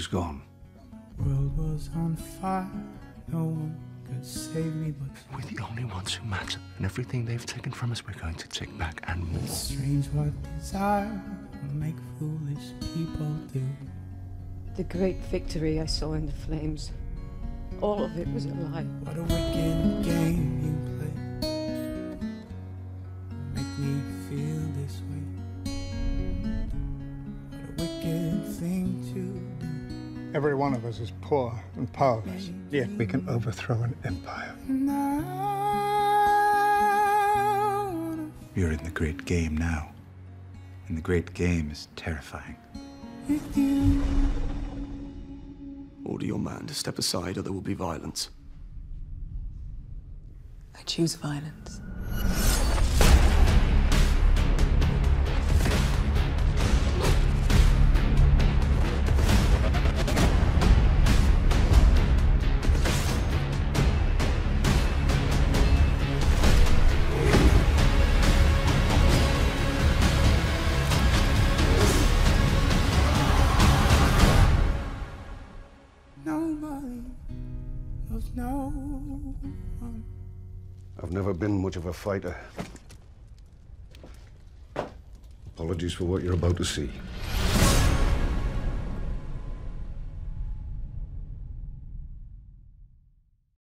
He's gone. World was on fire. No one could save me, but We're the only ones who matter. And everything they've taken from us, we're going to take back and more. strange what desire will make foolish people do. The great victory I saw in the flames. All of it was a lie. What a wicked game you play. Make me feel this way. What a wicked thing to do. Every one of us is poor and powerless, yet we can overthrow an empire. You're in the great game now. And the great game is terrifying. Order your man to step aside or there will be violence. I choose violence. Knows no one. I've never been much of a fighter. Apologies for what you're about to see.